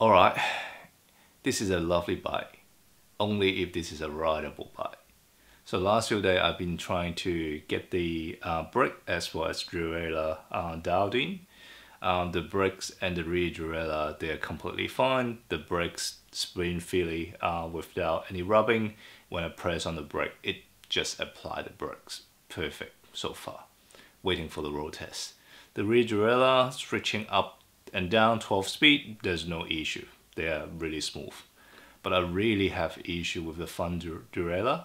Alright, this is a lovely bike, only if this is a rideable bike. So last few days I've been trying to get the uh, brake as well as derailleur uh, dialed in. Um, the brakes and the rear derailleur, they're completely fine. The brakes spin freely uh, without any rubbing. When I press on the brake, it just applied the brakes. Perfect so far. Waiting for the road test. The rear derailleur stretching up and down 12 speed, there's no issue. They are really smooth. But I really have issue with the front derailleur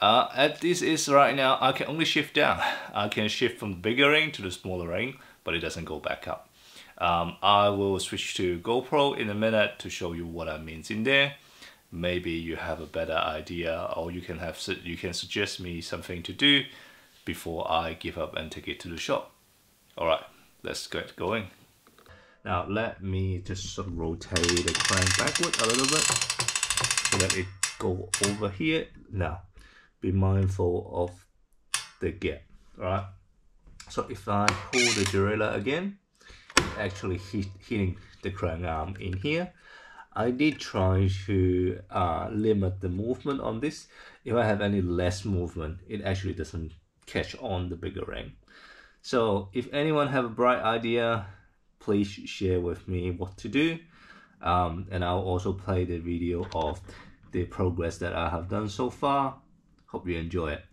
uh, at this is right now, I can only shift down. I can shift from the bigger ring to the smaller ring, but it doesn't go back up. Um, I will switch to GoPro in a minute to show you what I means in there. Maybe you have a better idea or you can have you can suggest me something to do before I give up and take it to the shop. Alright, let's get going. Now let me just sort of rotate the crank backward a little bit so that it go over here. Now be mindful of the gap, right? So if I pull the derailleur again, actually hit, hitting the crank arm in here. I did try to uh, limit the movement on this. If I have any less movement, it actually doesn't catch on the bigger ring. So if anyone have a bright idea, please share with me what to do. Um, and I'll also play the video of the progress that I have done so far Hope you enjoy it.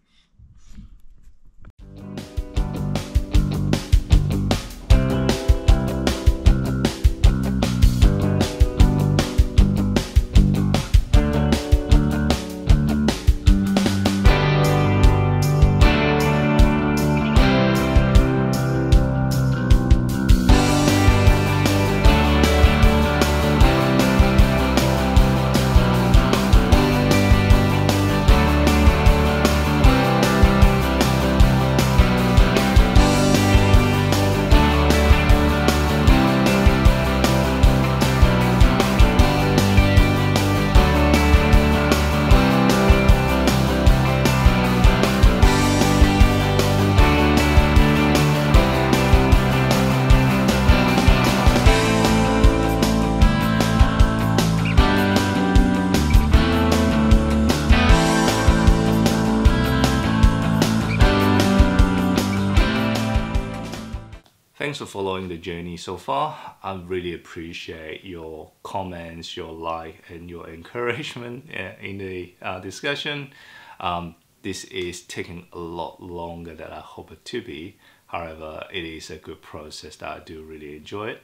Thanks for following the journey so far. I really appreciate your comments, your like, and your encouragement in the uh, discussion. Um, this is taking a lot longer than I hope it to be. However, it is a good process that I do really enjoy it.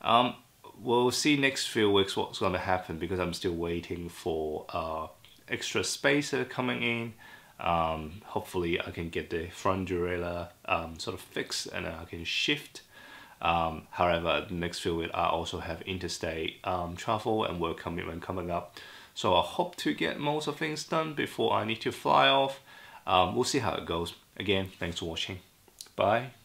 Um, we'll see next few weeks what's going to happen because I'm still waiting for uh, extra spacer coming in um, hopefully I can get the front derailleur um, sort of fixed and I can shift. Um, however, the next few weeks I also have interstate um, travel and work commitment coming up. So I hope to get most of things done before I need to fly off. Um, we'll see how it goes. Again, thanks for watching. Bye.